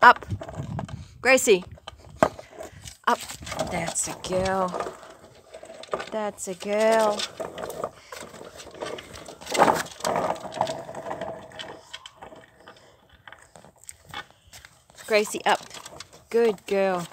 Up. Gracie. Up. That's a girl. That's a girl. Gracie up. Good girl.